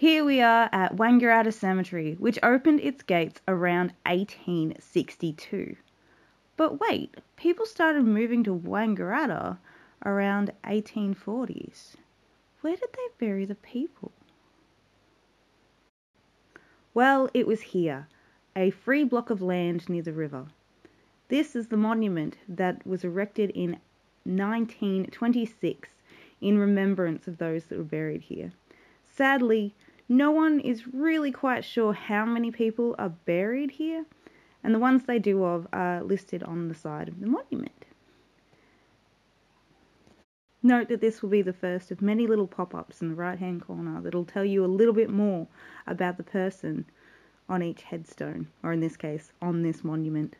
Here we are at Wangaratta Cemetery, which opened its gates around 1862. But wait, people started moving to Wangaratta around 1840s. Where did they bury the people? Well, it was here, a free block of land near the river. This is the monument that was erected in 1926 in remembrance of those that were buried here. Sadly, no one is really quite sure how many people are buried here, and the ones they do of are listed on the side of the monument. Note that this will be the first of many little pop-ups in the right hand corner that'll tell you a little bit more about the person on each headstone, or in this case, on this monument.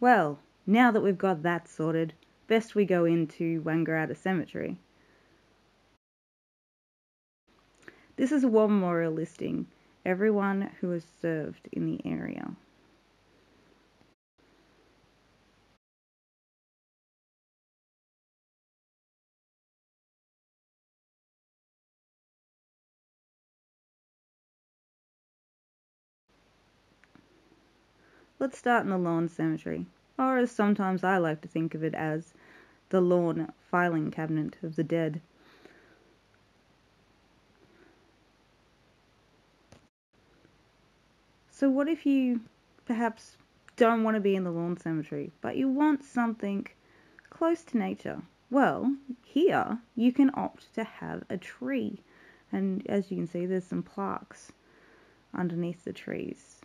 Well, now that we've got that sorted, best we go into Wangaratta Cemetery. This is a war memorial listing everyone who has served in the area. Let's start in the lawn cemetery, or as sometimes I like to think of it as, the lawn filing cabinet of the dead. So what if you perhaps don't want to be in the lawn cemetery, but you want something close to nature? Well, here you can opt to have a tree. And as you can see, there's some plaques underneath the trees.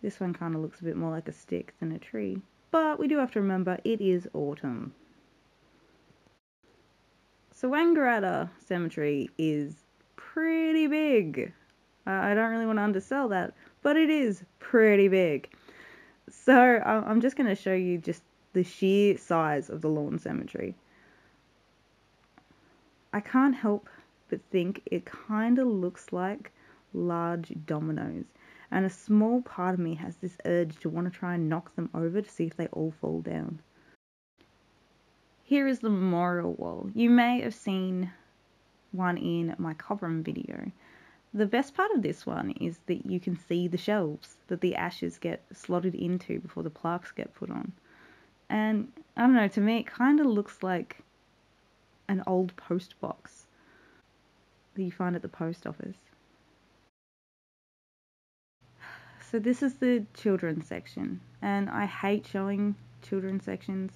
This one kind of looks a bit more like a stick than a tree. But we do have to remember it is autumn. So Wangaratta Cemetery is pretty big. I don't really want to undersell that, but it is pretty big. So I'm just going to show you just the sheer size of the lawn cemetery. I can't help but think it kind of looks like large dominoes and a small part of me has this urge to want to try and knock them over to see if they all fall down. Here is the memorial wall. You may have seen one in my Cobram video. The best part of this one is that you can see the shelves that the ashes get slotted into before the plaques get put on. And I don't know, to me it kind of looks like an old post box that you find at the post office. So this is the children's section, and I hate showing children's sections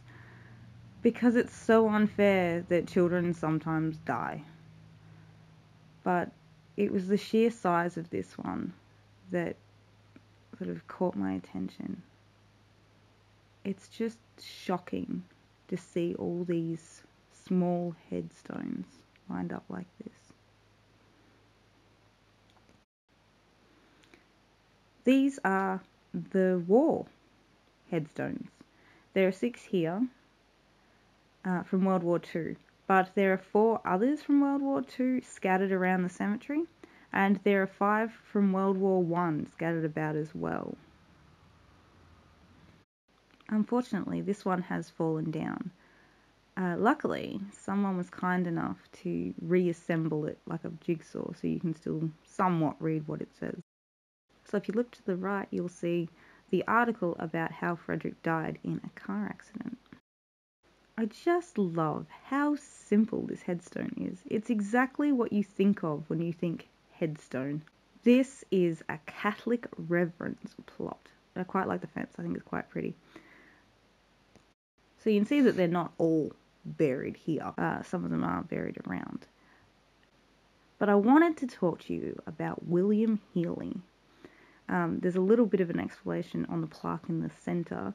because it's so unfair that children sometimes die. But it was the sheer size of this one that sort of caught my attention. It's just shocking to see all these small headstones lined up like this. These are the war headstones. There are six here uh, from World War II, but there are four others from World War II scattered around the cemetery, and there are five from World War One scattered about as well. Unfortunately, this one has fallen down. Uh, luckily, someone was kind enough to reassemble it like a jigsaw so you can still somewhat read what it says. So if you look to the right, you'll see the article about how Frederick died in a car accident. I just love how simple this headstone is. It's exactly what you think of when you think headstone. This is a Catholic reverence plot. I quite like the fence, I think it's quite pretty. So you can see that they're not all buried here. Uh, some of them are buried around. But I wanted to talk to you about William Hely, um, there's a little bit of an explanation on the plaque in the centre.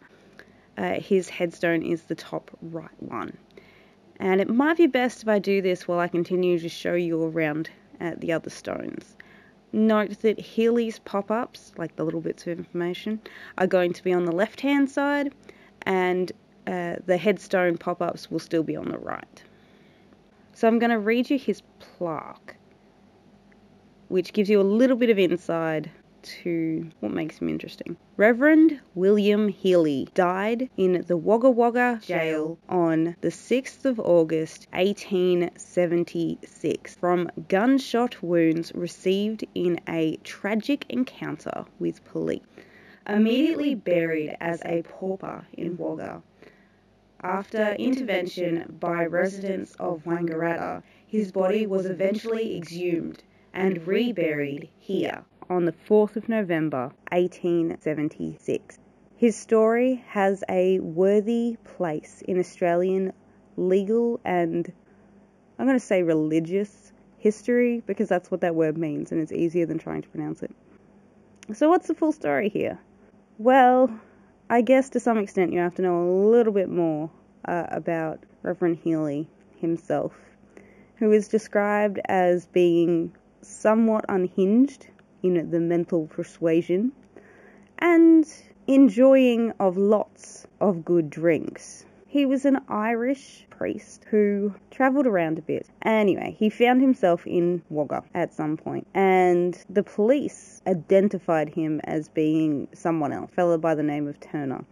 Uh, his headstone is the top right one. And it might be best if I do this while I continue to show you around at the other stones. Note that Hely's pop-ups, like the little bits of information, are going to be on the left-hand side, and uh, the headstone pop-ups will still be on the right. So I'm going to read you his plaque, which gives you a little bit of insight to what makes him interesting. Reverend William Hely died in the Wagga Wagga jail on the 6th of August 1876 from gunshot wounds received in a tragic encounter with police. Immediately buried as a pauper in Wagga. After intervention by residents of Wangaratta, his body was eventually exhumed and reburied here on the 4th of November 1876. His story has a worthy place in Australian legal and I'm going to say religious history because that's what that word means and it's easier than trying to pronounce it. So, what's the full story here? Well, I guess to some extent you have to know a little bit more uh, about Reverend Hely himself, who is described as being somewhat unhinged in the mental persuasion and enjoying of lots of good drinks. He was an Irish priest who travelled around a bit. Anyway, he found himself in Wagga at some point, and the police identified him as being someone else, a fellow by the name of Turner,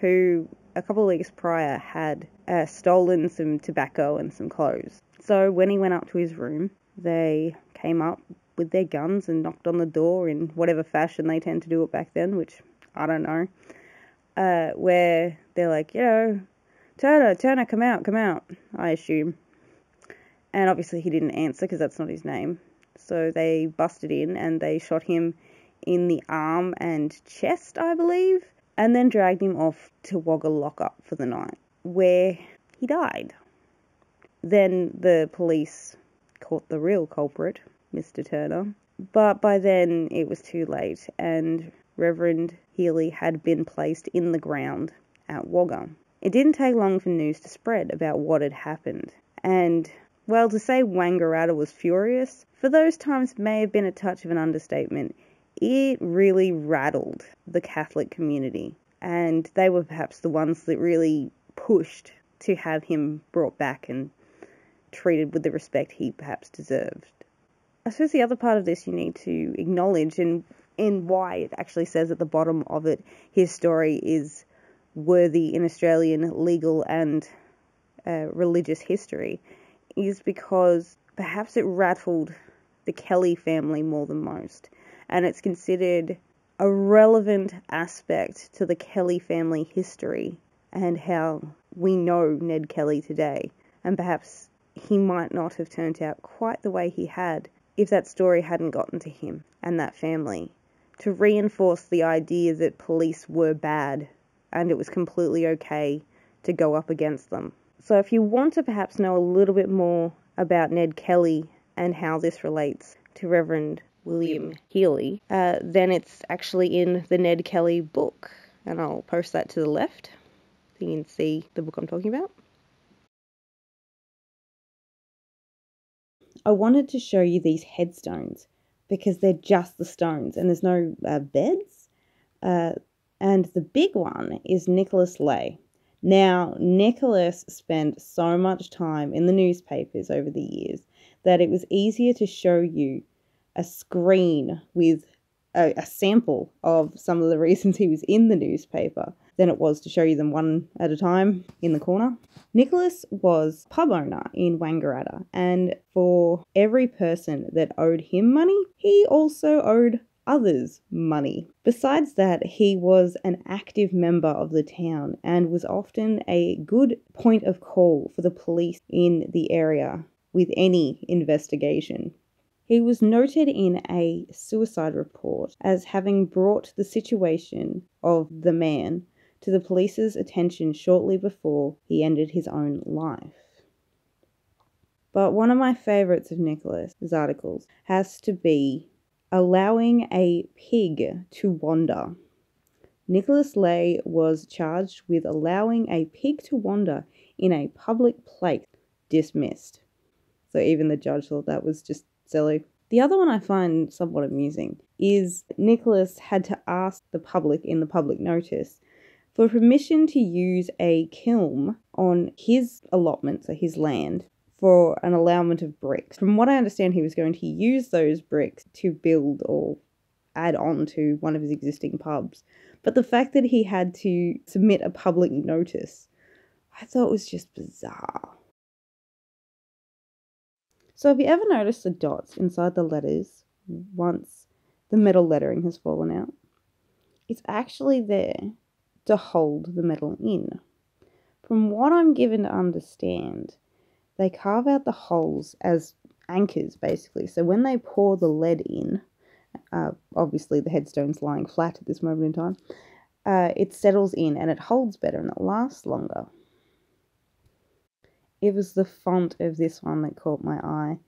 who a couple of weeks prior had uh, stolen some tobacco and some clothes. So when he went up to his room, they came up with their guns and knocked on the door in whatever fashion they tend to do it back then, which I don't know. Uh, where they're like, you know, Turner, Turner, come out, come out, I assume. And obviously he didn't answer because that's not his name. So they busted in and they shot him in the arm and chest, I believe, and then dragged him off to Wagga Lockup for the night, where he died. Then the police caught the real culprit, Mr. Turner, but by then it was too late, and Reverend Hely had been placed in the ground at Wagga. It didn't take long for news to spread about what had happened, and, well, to say Wangaratta was furious, for those times may have been a touch of an understatement. It really rattled the Catholic community, and they were perhaps the ones that really pushed to have him brought back and treated with the respect he perhaps deserved. I suppose the other part of this you need to acknowledge, and in why it actually says at the bottom of it, his story is worthy in Australian legal and uh, religious history is because perhaps it rattled the Kelly family more than most, and it's considered a relevant aspect to the Kelly family history and how we know Ned Kelly today. And perhaps he might not have turned out quite the way he had if that story hadn't gotten to him and that family. To reinforce the idea that police were bad and it was completely okay to go up against them. So, if you want to perhaps know a little bit more about Ned Kelly and how this relates to Reverend William Hely, uh, then it's actually in the Ned Kelly book, and I'll post that to the left so you can see the book I'm talking about. I wanted to show you these headstones because they're just the stones and there's no uh, beds. Uh, and the big one is Nicholas Leahy. Now, Nicholas spent so much time in the newspapers over the years that it was easier to show you a screen with a, a, sample of some of the reasons he was in the newspaper than it was to show you them one at a time in the corner. Nicholas was pub owner in Wangaratta, and for every person that owed him money, he also owed others money. Besides that, he was an active member of the town and was often a good point of call for the police in the area with any investigation. He was noted in a suicide report as having brought the situation of the man to the police's attention shortly before he ended his own life. But one of my favourites of Nicholas's articles has to be allowing a pig to wander. Nicholas Leahy was charged with allowing a pig to wander in a public place. Dismissed. So even the judge thought that was just silly. The other one I find somewhat amusing is Nicholas had to ask the public in the public notice for permission to use a kiln on his allotment, so his land, for an allowance of bricks. From what I understand, he was going to use those bricks to build or add on to one of his existing pubs. But the fact that he had to submit a public notice, I thought was just bizarre. So, have you ever noticed the dots inside the letters once the metal lettering has fallen out? It's actually there to hold the metal in. From what I'm given to understand, they carve out the holes as anchors basically. So when they pour the lead in, uh, obviously the headstone's lying flat at this moment in time, uh, it settles in and it holds better and it lasts longer. It was the font of this one that caught my eye.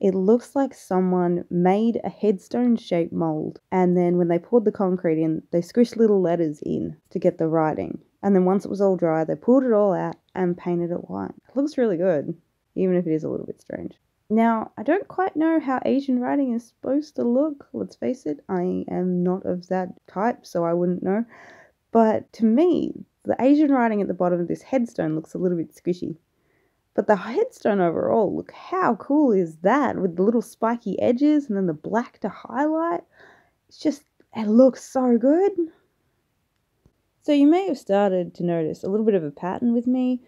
It looks like someone made a headstone shaped mold and then when they poured the concrete in, they squished little letters in to get the writing. And then once it was all dry, they pulled it all out and painted it white. It looks really good, even if it is a little bit strange. Now, I don't quite know how Asian writing is supposed to look. Let's face it, I am not of that type, so I wouldn't know. But to me, the Asian writing at the bottom of this headstone looks a little bit squishy. But the headstone overall, look how cool is that with the little spiky edges and then the black to highlight. It's just, it looks so good. So you may have started to notice a little bit of a pattern with me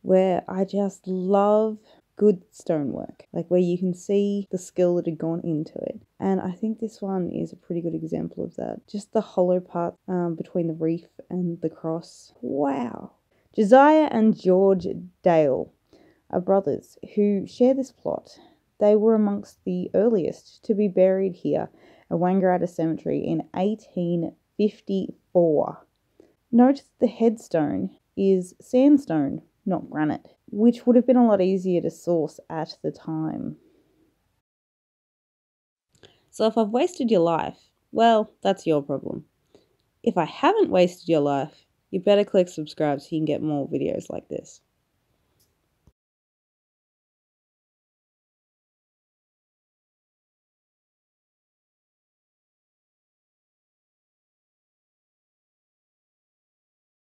where I just love good stonework, like where you can see the skill that had gone into it. And I think this one is a pretty good example of that. Just the hollow part um, between the reef and the cross. Wow. Josiah and George Dale are brothers who share this plot. They were amongst the earliest to be buried here at Wangaratta Cemetery in 1854. Note that the headstone is sandstone, not granite which would have been a lot easier to source at the time. So if I've wasted your life, well, that's your problem. If I haven't wasted your life, you better click subscribe so you can get more videos like this.